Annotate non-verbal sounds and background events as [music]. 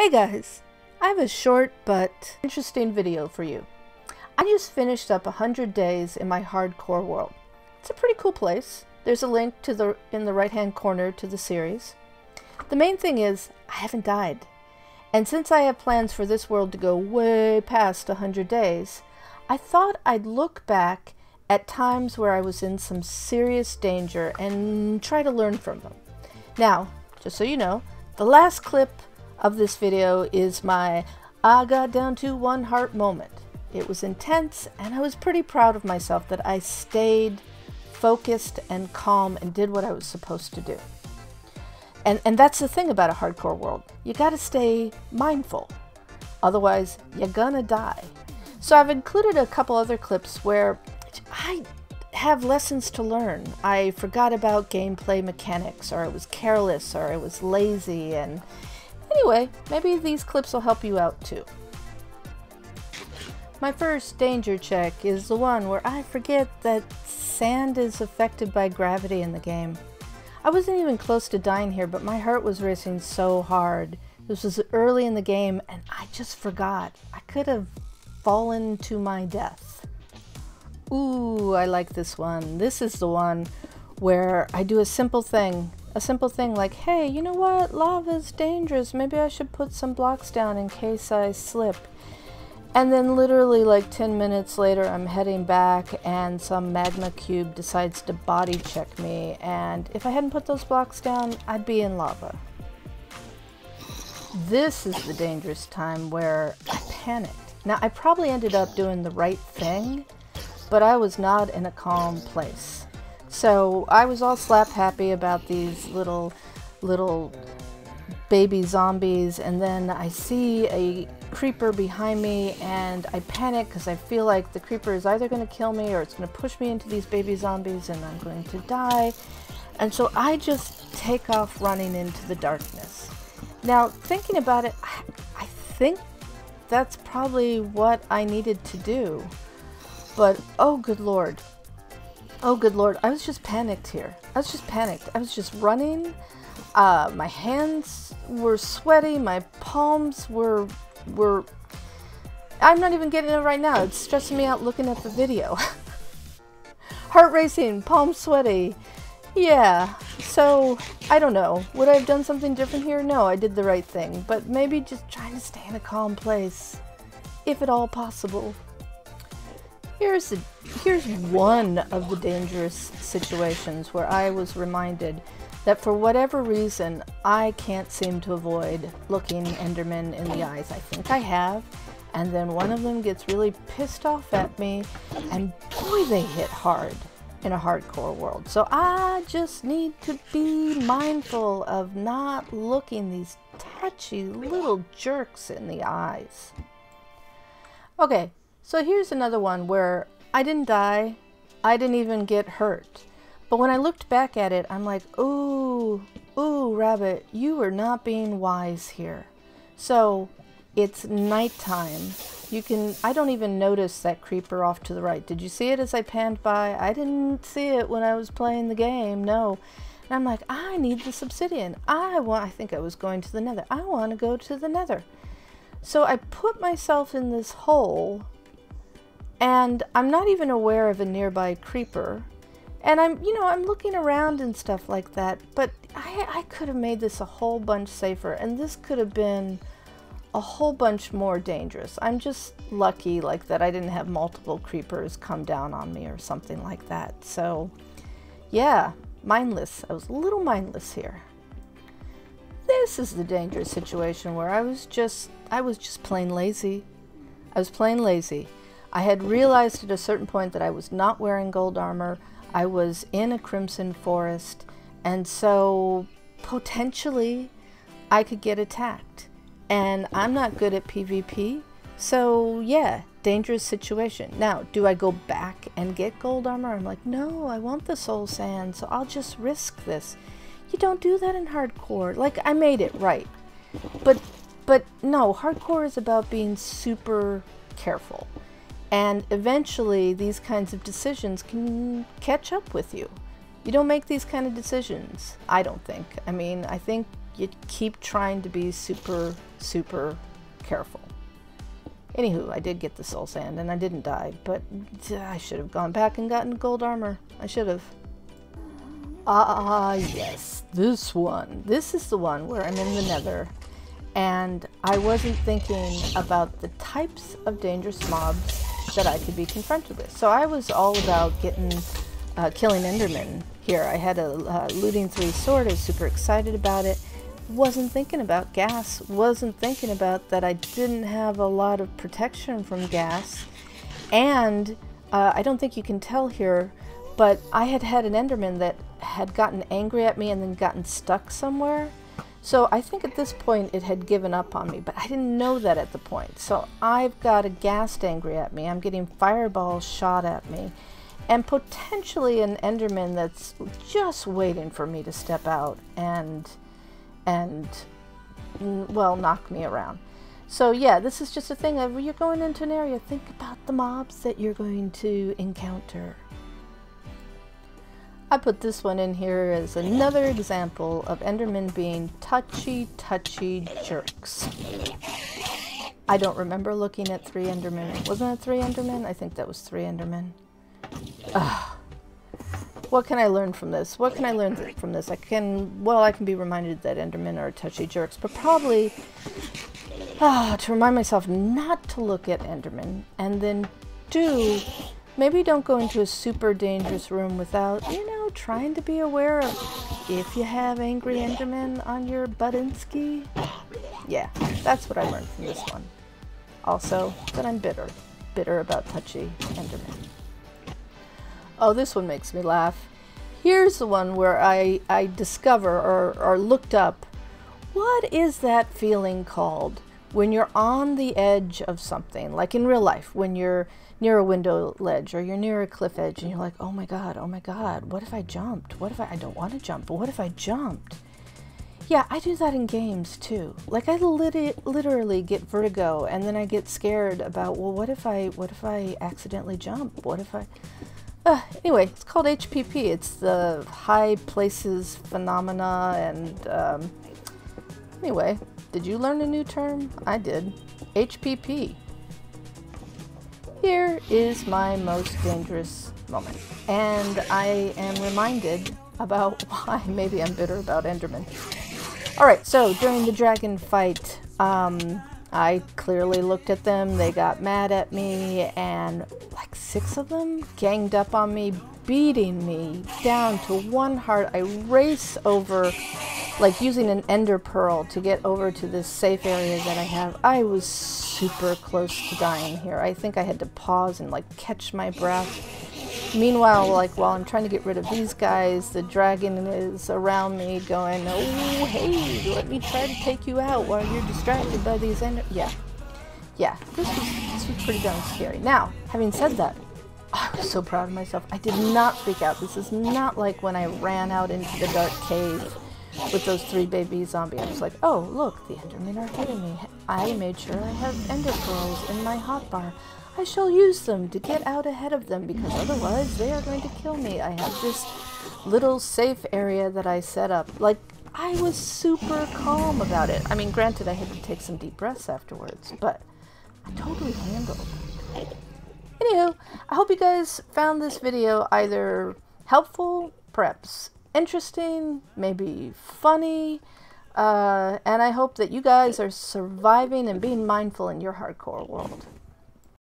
Hey guys, I have a short but interesting video for you. I just finished up 100 days in my hardcore world. It's a pretty cool place. There's a link to the in the right hand corner to the series. The main thing is I haven't died. And since I have plans for this world to go way past 100 days, I thought I'd look back at times where I was in some serious danger and try to learn from them. Now, just so you know, the last clip of this video is my I got down to one heart moment. It was intense and I was pretty proud of myself that I stayed focused and calm and did what I was supposed to do. And, and that's the thing about a hardcore world. You gotta stay mindful. Otherwise, you're gonna die. So I've included a couple other clips where I have lessons to learn. I forgot about gameplay mechanics, or I was careless, or I was lazy, and Anyway, maybe these clips will help you out too. My first danger check is the one where I forget that sand is affected by gravity in the game. I wasn't even close to dying here, but my heart was racing so hard. This was early in the game, and I just forgot. I could have fallen to my death. Ooh, I like this one. This is the one where I do a simple thing a simple thing like, hey, you know what? Lava's dangerous. Maybe I should put some blocks down in case I slip. And then literally like 10 minutes later, I'm heading back and some magma cube decides to body check me. And if I hadn't put those blocks down, I'd be in lava. This is the dangerous time where I panicked. Now, I probably ended up doing the right thing, but I was not in a calm place. So I was all slap happy about these little, little baby zombies, and then I see a creeper behind me and I panic because I feel like the creeper is either going to kill me or it's going to push me into these baby zombies and I'm going to die. And so I just take off running into the darkness. Now, thinking about it, I, I think that's probably what I needed to do. But oh, good lord, Oh, good lord. I was just panicked here. I was just panicked. I was just running. Uh, my hands were sweaty. My palms were were. I'm not even getting it right now. It's stressing me out looking at the video. [laughs] Heart racing, palms sweaty. Yeah. So I don't know. Would I have done something different here? No, I did the right thing. But maybe just trying to stay in a calm place, if at all possible. Here's, a, here's one of the dangerous situations where I was reminded that for whatever reason, I can't seem to avoid looking Enderman in the eyes. I think I have. And then one of them gets really pissed off at me, and boy, they hit hard in a hardcore world. So I just need to be mindful of not looking these touchy little jerks in the eyes. Okay, so here's another one where I didn't die. I didn't even get hurt. But when I looked back at it, I'm like, ooh, ooh, rabbit, you were not being wise here. So it's nighttime. You can, I don't even notice that creeper off to the right. Did you see it as I panned by? I didn't see it when I was playing the game, no. And I'm like, I need this obsidian. I want, I think I was going to the nether. I want to go to the nether. So I put myself in this hole and I'm not even aware of a nearby creeper. And I'm, you know, I'm looking around and stuff like that, but I, I could have made this a whole bunch safer, and this could have been a whole bunch more dangerous. I'm just lucky like that I didn't have multiple creepers come down on me or something like that. So, yeah, mindless. I was a little mindless here. This is the dangerous situation where I was just, I was just plain lazy. I was plain lazy. I had realized at a certain point that I was not wearing gold armor. I was in a crimson forest, and so potentially I could get attacked. And I'm not good at PvP, so yeah, dangerous situation. Now, do I go back and get gold armor? I'm like, no, I want the soul sand, so I'll just risk this. You don't do that in hardcore. Like, I made it right. But, but no, hardcore is about being super careful. And eventually, these kinds of decisions can catch up with you. You don't make these kind of decisions, I don't think. I mean, I think you keep trying to be super, super careful. Anywho, I did get the soul sand and I didn't die, but I should have gone back and gotten gold armor. I should have. Ah, yes, this one. This is the one where I'm in the nether and I wasn't thinking about the types of dangerous mobs that I could be confronted with. So I was all about getting, uh, killing Enderman here. I had a uh, looting three sword. I was super excited about it. Wasn't thinking about ghast. Wasn't thinking about that I didn't have a lot of protection from ghast. And uh, I don't think you can tell here, but I had had an Enderman that had gotten angry at me and then gotten stuck somewhere. So I think at this point it had given up on me, but I didn't know that at the point. So I've got a ghast angry at me. I'm getting fireballs shot at me. And potentially an Enderman that's just waiting for me to step out and, and, mm, well, knock me around. So yeah, this is just a thing of you're going into an area, think about the mobs that you're going to encounter. I put this one in here as another example of Endermen being touchy, touchy jerks. I don't remember looking at three Endermen. Wasn't it three Endermen? I think that was three Endermen. Ugh. What can I learn from this? What can I learn from this? I can, well, I can be reminded that Endermen are touchy jerks, but probably uh, to remind myself not to look at Endermen, and then do maybe don't go into a super dangerous room without, you know, trying to be aware of if you have angry Endermen on your Budinsky. Yeah, that's what I learned from this one. Also, that I'm bitter. Bitter about touchy Endermen. Oh, this one makes me laugh. Here's the one where I, I discover or, or looked up what is that feeling called when you're on the edge of something, like in real life, when you're near a window ledge or you're near a cliff edge and you're like, oh my God, oh my God, what if I jumped? What if I, I don't want to jump, but what if I jumped? Yeah, I do that in games too. Like I lit literally get vertigo and then I get scared about, well, what if I, what if I accidentally jump? What if I, uh, anyway, it's called HPP. It's the high places phenomena and, um, anyway, did you learn a new term? I did. HPP. Here is my most dangerous moment. And I am reminded about [laughs] why maybe I'm bitter about Enderman. Alright, so during the dragon fight, um, I clearly looked at them, they got mad at me, and like six of them ganged up on me, beating me down to one heart. I race over, like using an ender pearl to get over to this safe area that I have. I was super close to dying here. I think I had to pause and like catch my breath. Meanwhile, like while I'm trying to get rid of these guys, the dragon is around me going, oh, hey, let me try to take you out while you're distracted by these ender... Yeah. Yeah, this was, this was pretty darn scary. Now, having said that, I was so proud of myself. I did not freak out. This is not like when I ran out into the dark cave with those three baby zombies. I was like, oh, look, the Endermen are hitting me. I made sure I have Ender Pearls in my hotbar. I shall use them to get out ahead of them because otherwise they are going to kill me. I have this little safe area that I set up. Like, I was super calm about it. I mean, granted, I had to take some deep breaths afterwards, but I totally handled Anywho, I hope you guys found this video either helpful, perhaps interesting, maybe funny, uh, and I hope that you guys are surviving and being mindful in your hardcore world.